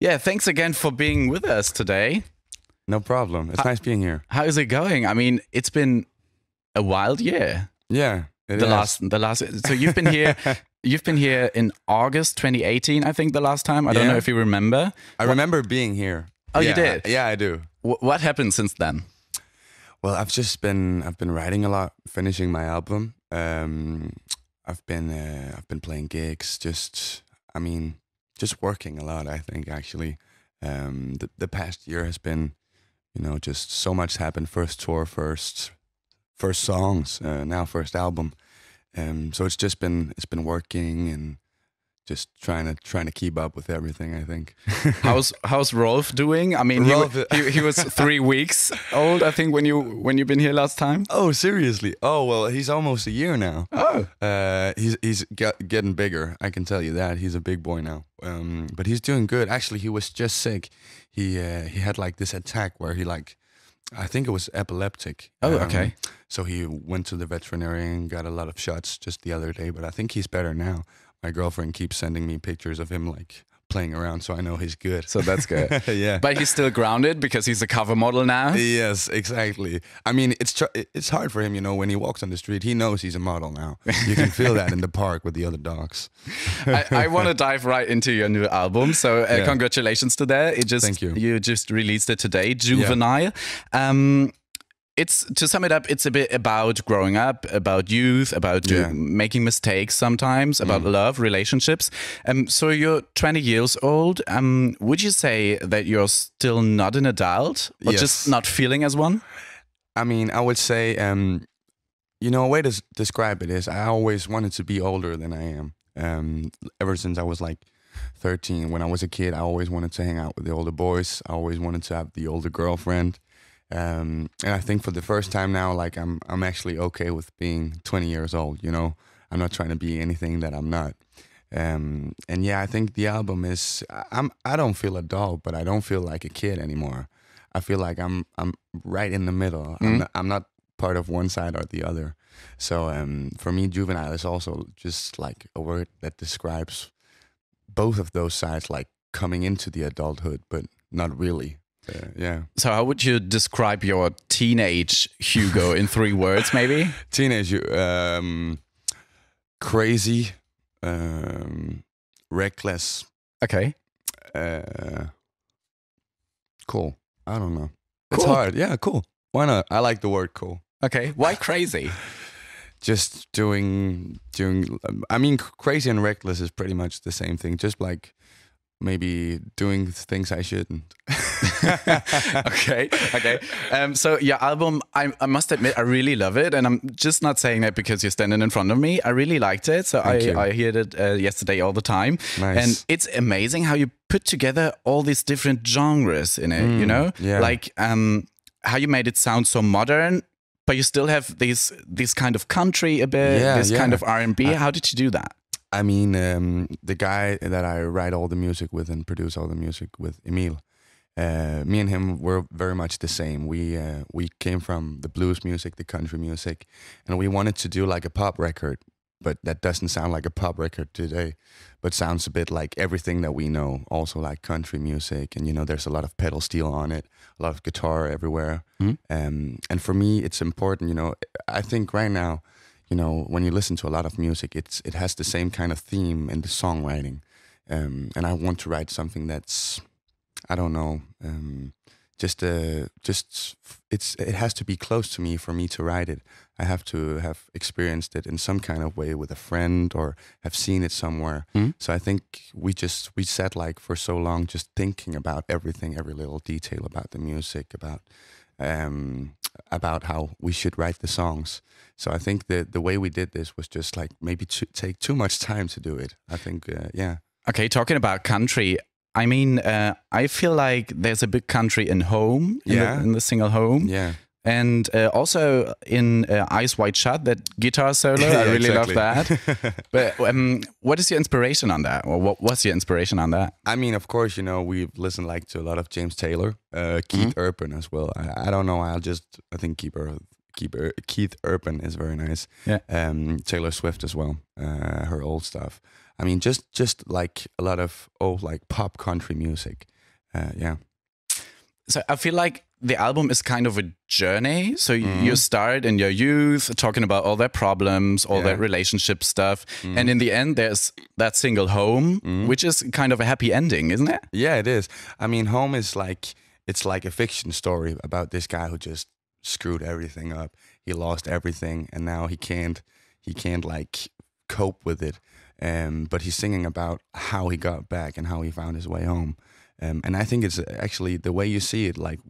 Yeah, thanks again for being with us today. No problem. It's nice being here. How is it going? I mean, it's been a wild year. Yeah. it the is. last, the last. So you've been here. you've been here in August 2018, I think, the last time. I don't know if you remember. I remember being here. Oh, you Yeah, did? Yeah, I do. W- what happened since then? Well, I've just been I've been writing a lot, finishing my album. Um, I've been uh, I've been playing gigs. Just I mean, just working a lot. I think actually, um, the the past year has been, you know, just so much happened. First tour, first first songs, uh, now first album. Um, so it's just been it's been working and just trying to trying to keep up with everything. I think. How's how's Rolf doing? I mean, he, Rolf- he, he was three weeks old, I think, when you when you've been here last time. Oh, seriously? Oh, well, he's almost a year now. Oh, Uh, he's he's get, getting bigger. I can tell you that he's a big boy now. Um, but he's doing good. Actually, he was just sick. He uh, he had like this attack where he like, I think it was epileptic. Oh, Um, okay. So he went to the veterinarian, and got a lot of shots just the other day. But I think he's better now. My girlfriend keeps sending me pictures of him like playing around, so I know he's good. so that's good. yeah. but he's still grounded because he's a cover model now. Yes, exactly. I mean, it's tr- it's hard for him, you know, when he walks on the street. He knows he's a model now. You can feel that in the park with the other dogs. I, I want to dive right into your new album. So uh, Yeah. congratulations to that. It just Thank you. You just released it today, Juvenile. Um, it's to sum it up, it's a bit about growing up, about youth, about Yeah. Mm. making mistakes sometimes, about love, relationships. Um, so you're 20 years old. Um, would you say that you're still not an adult, or Yes. just not feeling as one? I mean, I would say, um, you know, a way to describe it is I always wanted to be older than I am. Um, ever since I was like 13, when I was a kid, I always wanted to hang out with the older boys. I always wanted to have the older girlfriend. Um, and I think for the first time now, like I'm, I'm actually okay with being 20 years old. You know, I'm not trying to be anything that I'm not. Um, and yeah, I think the album is. I- I'm. I don't feel adult, but I don't feel like a kid anymore. I feel like I'm. I'm right in the middle. I'm, Mhm. not, I'm not part of one side or the other. So um, for me, juvenile is also just like a word that describes both of those sides, like coming into the adulthood, but not really. Uh, yeah, So how would you describe your teenage Hugo in three words, maybe? teenage, um, crazy, um, reckless, Okay. uh, cool. I don't know. It's hard. Yeah, cool. Why not? I like the word cool. Okay. Why crazy? Just doing, doing. I mean, crazy and reckless is pretty much the same thing. Just like maybe doing things I shouldn't. okay, okay. Um, so your album, I, I must admit, I really love it, and I'm just not saying that because you're standing in front of me. I really liked it, so I, Thank you. I heard it uh, yesterday all the time, Nice. and it's amazing how you put together all these different genres in it. you Mm, know, yeah. like um, how you made it sound so modern. But you still have these this kind of country a bit, Yeah, this kind of R and B. How did you do that? I mean, um, the guy that I write all the music with and produce all the music with, Emil. Uh, me and him were very much the same. We uh, we came from the blues music, the country music, and we wanted to do like a pop record, but that doesn't sound like a pop record today, but sounds a bit like everything that we know. Also like country music, and you know, there's a lot of pedal steel on it, a lot of guitar everywhere. Mhm. Um, and for me, it's important. You know, I think right now you know, when you listen to a lot of music, it's it has the same kind of theme in the songwriting, um, and I want to write something that's, I don't know, um, just uh, just it's it has to be close to me for me to write it. I have to have experienced it in some kind of way with a friend or have seen it somewhere. Mhm. So I think we just we sat like for so long just thinking about everything, every little detail about the music, about um, about how we should write the songs. So I think the the way we did this was just like maybe to take too much time to do it. I think uh, yeah. Okay, talking about country, I mean, uh, I feel like there's a big country in home, in, Yeah. the, in the single home, Yeah. And uh, also in uh, Eyes Wide Shut, that guitar solo. I really love that. But um, what is your inspiration on that, or what was your inspiration on that? I mean, of course, you know, we've listened like to a lot of James Taylor, uh, Keith Urban as well. I, I don't know. I'll just I think Keith Ur- Keith, Ur- Keith Urban is very nice. Yeah. Um, Taylor Swift as well. Uh, her old stuff. I mean, just just like a lot of old like pop country music. Uh, yeah. So I feel like the album is kind of a journey. So mm. you start in your youth talking about all their problems, all yeah. that relationship stuff. Mm. And in the end, there's that single Home, mm. which is kind of a happy ending, isn't it? Yeah, it is. I mean, Home is like, it's like a fiction story about this guy who just screwed everything up. He lost everything and now he can't, he can't like cope with it. Um, but he's singing about how he got back and how he found his way home. Um, and I think it's actually the way you see it, like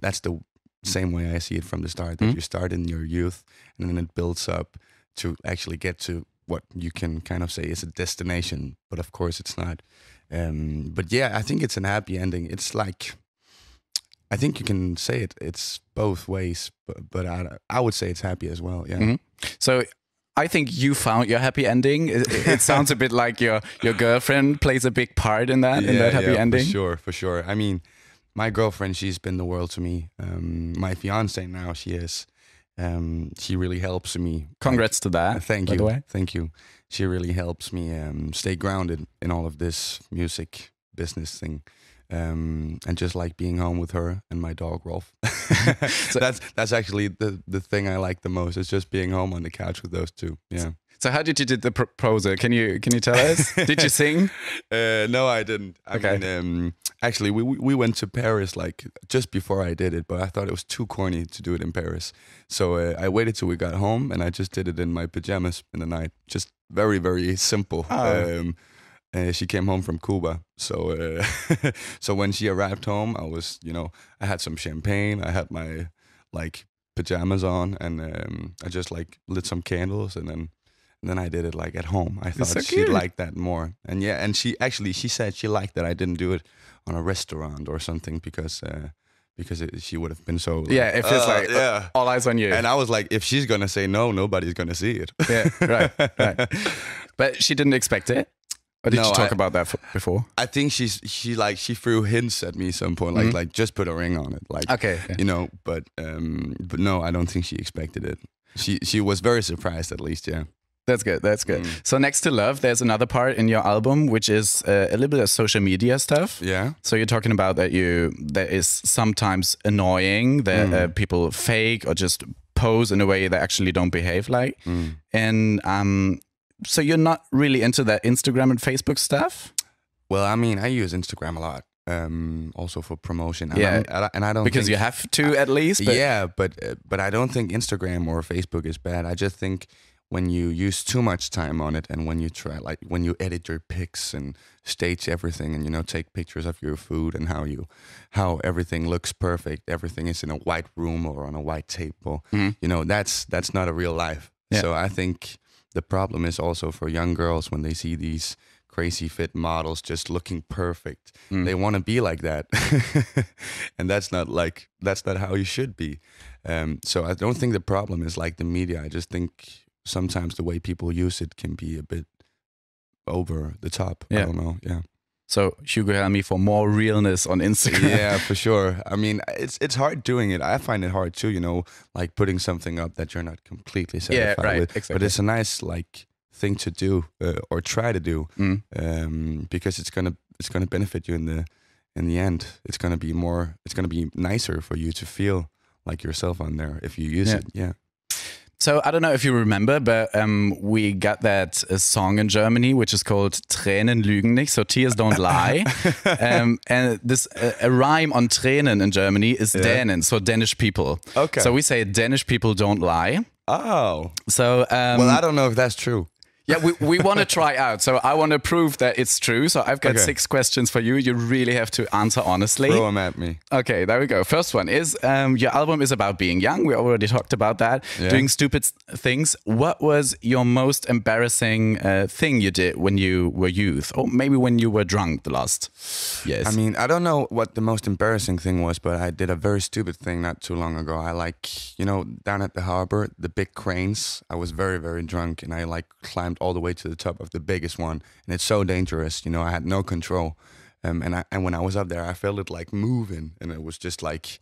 that's the same way I see it from the start. That mm-hmm. you start in your youth, and then it builds up to actually get to what you can kind of say is a destination. But of course, it's not. Um, but yeah, I think it's an happy ending. It's like I think you can say it. It's both ways, but but I I would say it's happy as well. Yeah. Mm-hmm. So I think you found your happy ending. It, it sounds a bit like your your girlfriend plays a big part in that yeah, in that happy yeah, ending. For sure, for sure. I mean, my girlfriend, she's been the world to me. Um, my fiance now, she is. Um, she really helps me. Congrats like, to that. Thank you. Thank you. She really helps me um, stay grounded in all of this music business thing. Um, and just like being home with her and my dog Rolf. so that's that's actually the the thing I like the most. Is just being home on the couch with those two. Yeah. So how did you do the proposal? Can you can you tell us? did you sing? Uh, no, I didn't. I okay. Mean, um, actually, we we went to Paris like just before I did it, but I thought it was too corny to do it in Paris. So uh, I waited till we got home, and I just did it in my pajamas in the night. Just very very simple. Oh. Um, uh, she came home from Cuba, so uh, so when she arrived home, I was you know I had some champagne, I had my like pajamas on, and um, I just like lit some candles, and then and then I did it like at home. I thought so she'd like that more, and yeah, and she actually she said she liked that I didn't do it on a restaurant or something because. Uh, because it, she would have been so like, yeah it feels uh, like yeah. all eyes on you and i was like if she's gonna say no nobody's gonna see it yeah right right but she didn't expect it or did no, you talk I, about that before? I think she's she like she threw hints at me at some point, like mm -hmm. like just put a ring on it, like okay, you know. But um, but no, I don't think she expected it. She she was very surprised, at least, yeah. That's good. That's good. Mm. So next to love, there's another part in your album which is uh, a little bit of social media stuff. Yeah. So you're talking about that you that is sometimes annoying that mm. uh, people fake or just pose in a way that actually don't behave like. Mm. And um, so you're not really into that Instagram and Facebook stuff? Well, I mean, I use Instagram a lot. Um, also for promotion. And yeah, I, and I don't because think, you have to at least. But yeah, but uh, but I don't think Instagram or Facebook is bad. I just think when you use too much time on it and when you try like when you edit your pics and stage everything and you know take pictures of your food and how you how everything looks perfect everything is in a white room or on a white table mm-hmm. you know that's that's not a real life yeah. so i think the problem is also for young girls when they see these crazy fit models just looking perfect mm. they want to be like that and that's not like that's not how you should be um, so i don't think the problem is like the media i just think sometimes the way people use it can be a bit over the top. Yeah. I don't know. Yeah. So Hugo Helmig for more realness on Instagram. yeah, for sure. I mean, it's it's hard doing it. I find it hard too. You know, like putting something up that you're not completely satisfied yeah, right, with. Exactly. But it's a nice like thing to do uh, or try to do mm. um, because it's gonna it's gonna benefit you in the in the end. It's gonna be more. It's gonna be nicer for you to feel like yourself on there if you use yeah. it. Yeah. So I don't know if you remember, but um, we got that uh, song in Germany, which is called "Tränen lügen nicht," so tears don't lie. um, and this uh, a rhyme on Tränen in Germany is yeah. Dänen, so Danish people. Okay. So we say Danish people don't lie. Oh. So um, well, I don't know if that's true. Yeah, we, we want to try out. So I want to prove that it's true. So I've got okay. six questions for you. You really have to answer honestly. Throw them at me. Okay, there we go. First one is um, your album is about being young. We already talked about that. Yeah. Doing stupid things. What was your most embarrassing uh, thing you did when you were youth, or maybe when you were drunk the last Yes. I mean, I don't know what the most embarrassing thing was, but I did a very stupid thing not too long ago. I like, you know, down at the harbor, the big cranes. I was very, very drunk, and I like climbed all the way to the top of the biggest one, and it's so dangerous. You know, I had no control, um, and I, and when I was up there, I felt it like moving, and it was just like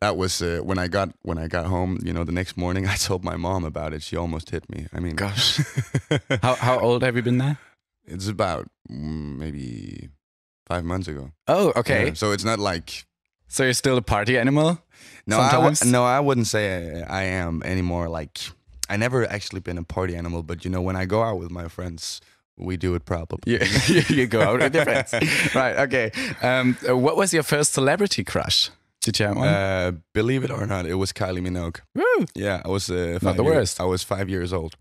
that was uh, when I got when I got home. You know, the next morning, I told my mom about it. She almost hit me. I mean, gosh, how how old have you been there? It's about mm, maybe five months ago. Oh, okay. Yeah, so it's not like So you're still a party animal? no, I w- no, I wouldn't say I, I am anymore. Like I never actually been a party animal, but you know, when I go out with my friends, we do it probably. You, you go out with your friends. right, okay. Um, uh, what was your first celebrity crush? Did you have one? Uh, believe it or not, it was Kylie Minogue. Woo! Yeah, I was uh, Not the year- worst. I was five years old,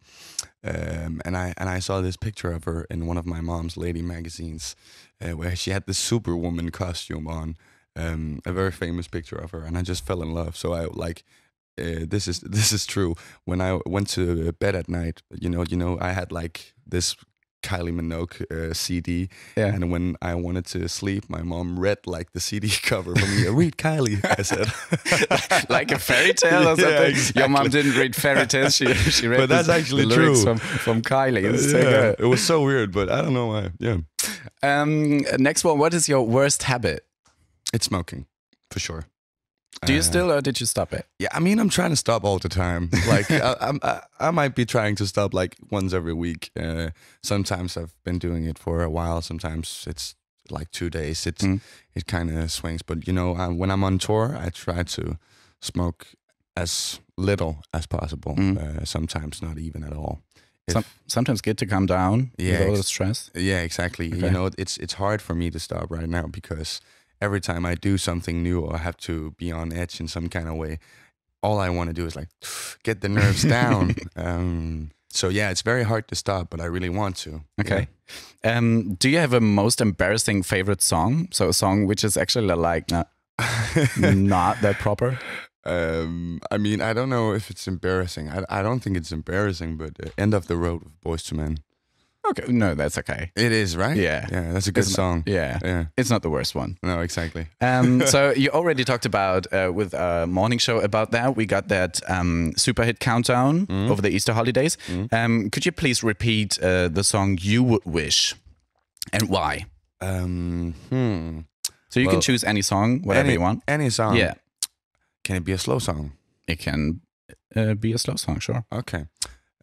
um, and I and I saw this picture of her in one of my mom's lady magazines, uh, where she had the Superwoman costume on, um, a very famous picture of her, and I just fell in love. So I like. Uh, this is this is true. When I went to bed at night, you know, you know, I had like this Kylie Minogue uh, CD, Yeah. and when I wanted to sleep, my mom read like the CD cover for me. Read Kylie, I said. like a fairy tale or something? Yeah, Your mom didn't read fairy tales. She, she read But that's the- actually the true. From, from Kylie. It's yeah, it was so weird, but I don't know why. Yeah, Um, next one. What is your worst habit? it's smoking for sure. Do you Uh, still or did you stop it? Yeah, I mean, I'm trying to stop all the time. Like, I, I, I might be trying to stop like once every week. Uh, sometimes I've been doing it for a while. Sometimes it's like two days. It's Mm. it kind of swings. But you know, I, when I'm on tour, I try to smoke as little as possible. Mm. Uh, sometimes not even at all. Some, sometimes good to calm down Yeah, with all the stress. Yeah, exactly. Okay. You know, it's it's hard for me to stop right now because every time I do something new or have to be on edge in some kind of way, all I want to do is like get the nerves down. Um, so yeah, it's very hard to stop, but I really want to. Okay. Um, do you have a most embarrassing favorite song? So a song which is actually like not, not that proper. um, I mean, I don't know if it's embarrassing. I, I don't think it's embarrassing, but uh, End of the Road with Boyz II Men. Okay, no, that's okay. It is, right? Yeah. Yeah, that's a good Isn't song. Yeah, Yeah. it's not the worst one. No, exactly. Um, so you already talked about uh, with a morning show about that. We got that um, super hit countdown Mm-hmm. over the Easter holidays. Um, could you please repeat uh, the song "You Would Wish" and why? Um, hmm. So you Well, can choose any song, whatever any, you want. Any song. yeah, Can it be a slow song? it can uh, be a slow song, sure. Okay.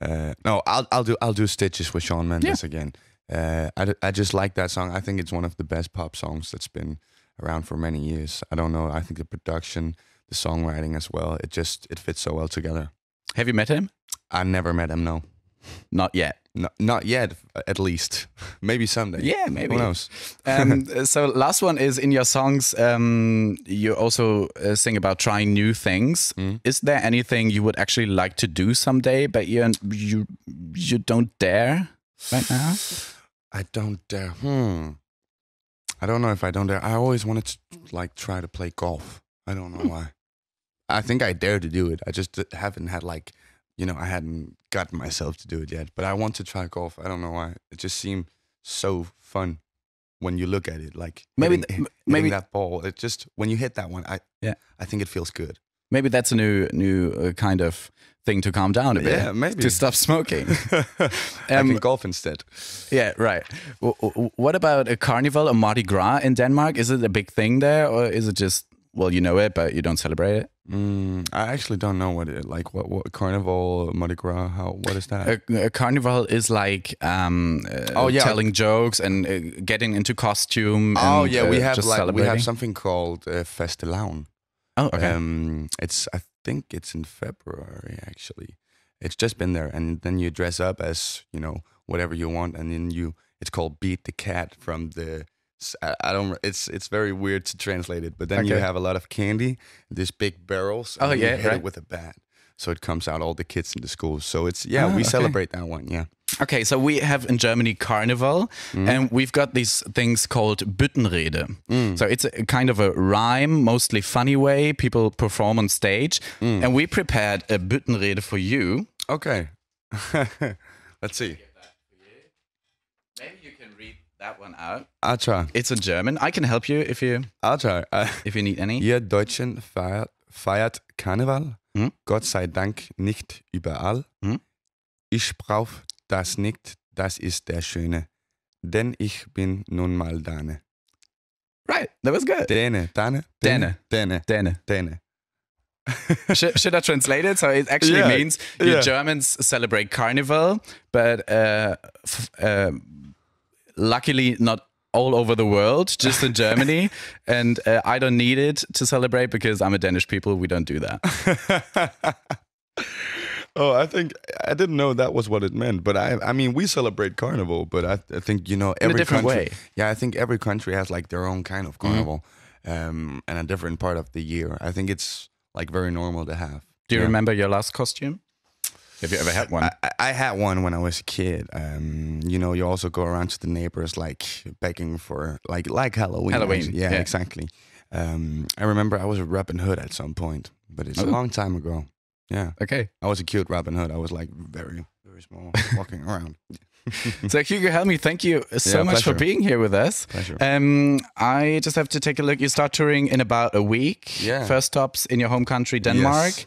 Uh, no, I'll I'll do I'll do Stitches with Shawn Mendes again. Uh, I, I just like that song. I think it's one of the best pop songs that's been around for many years. I don't know. I think the production, the songwriting as well. It just it fits so well together. Have you met him? I never met him. No, Not yet. no not yet. At least, maybe someday. Yeah, maybe. Who knows? Um, so last one is in your songs. Um, you also uh, sing about trying new things. Mm. Is there anything you would actually like to do someday, but you you you don't dare right now? I don't dare. Hmm. I don't know if I don't dare. I always wanted to like try to play golf. I don't know why. I think I dare to do it. I just haven't had like, you know, I hadn't gotten myself to do it yet. But I want to try golf. I don't know why. It just seemed so fun when you look at it. Like Maybe hitting, maybe- that ball. It just when you hit that one, I Yeah. I think it feels good. Maybe that's a new new uh, kind of thing to calm down a bit. Yeah, maybe. to stop smoking. I Um, can golf instead. yeah, right. W- w- what about a carnival, a Mardi Gras in Denmark? Is it a big thing there, or is it just well, you know it, but you don't celebrate it? Mm, I actually don't know what it like. What what carnival, Mardi Gras? How what is that? A, a carnival is like um, uh, Oh, yeah. telling jokes and uh, getting into costume. Oh and, yeah, we uh, have like we have something called uh, Fastelavn. Oh, okay. Um, it's I think it's in February actually. It's just been there, and then you dress up as you know whatever you want, and then you it's called Beat the Cat from the. I don't. It's it's very weird to translate it, but then you have a lot of candy, these big barrels. Oh, and you yeah, hit right. it with a bat, so it comes out all the kids in the school. So it's yeah, Ah, we okay. celebrate that one. Yeah. Okay, so we have in Germany carnival, Mm. and we've got these things called Büttenrede. Mm. So it's a kind of a rhyme, mostly funny way people perform on stage. Mm. And we prepared a Büttenrede for you. Okay. Let's see. That one out. I'll try. It's in German. I can help you if you I'll try. Uh, if you need any. Ihr Deutschen feiert, feiert Karneval, Hm? Gott sei Dank nicht überall. Hm? Ich brauch das nicht, das ist der Schöne. Denn ich bin nun mal Dane. Right, that was good. Däne, Dane? Däne. Däne, Däne. Däne. should, should I translate it? So it actually Yeah, means you yeah. Germans celebrate carnival, but uh, f- uh, luckily not all over the world, just in Germany. and uh, I don't need it to celebrate because I'm a Danish people. We don't do that. oh, I think I didn't know that was what it meant. But I, I mean, we celebrate Carnival, but I, I think you know every in a different country, way. Yeah, I think every country has like their own kind of Mm-hmm. Carnival, um, and a different part of the year. I think it's like very normal to have. Do you Yeah. remember your last costume? Have you ever had one? I, I- had one when I was a kid. Um, you know, you also go around to the neighbors like begging for like like Halloween. Halloween, yeah, yeah. exactly. Um, I remember I was a Robin Hood at some point, but it's a Oh. long time ago. Yeah, okay. I was a cute Robin Hood. I was like very very small, walking around. So Hugo Helmig, thank you so Yeah, much for being here with us. Pleasure. Um, I just have to take a look. You start touring in about a week. Yeah. First stops in your home country, Denmark. Yes.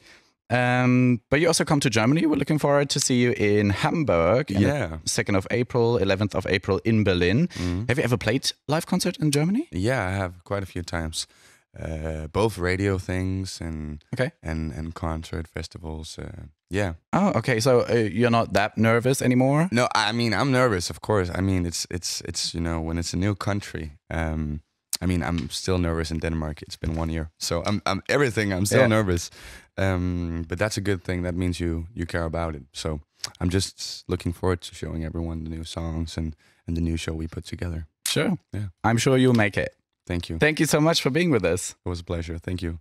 Um, but you also come to Germany. We're looking forward to see you in Hamburg. Yeah. 2nd of April, 11th of April in Berlin. Mhm. Have you ever played live concert in Germany? Yeah, I have quite a few times. Uh, both radio things and Okay. and and concert festivals. Uh, yeah. Oh, okay. So uh, you're not that nervous anymore? No, I mean I'm nervous, of course. I mean it's it's it's you know when it's a new country. Um, I mean I'm still nervous in Denmark. It's been one year, so I'm I'm everything. I'm still Yeah. nervous, um, but that's a good thing. That means you you care about it. So I'm just looking forward to showing everyone the new songs and and the new show we put together. Sure. Yeah. I'm sure you'll make it. Thank you. Thank you so much for being with us. It was a pleasure. Thank you.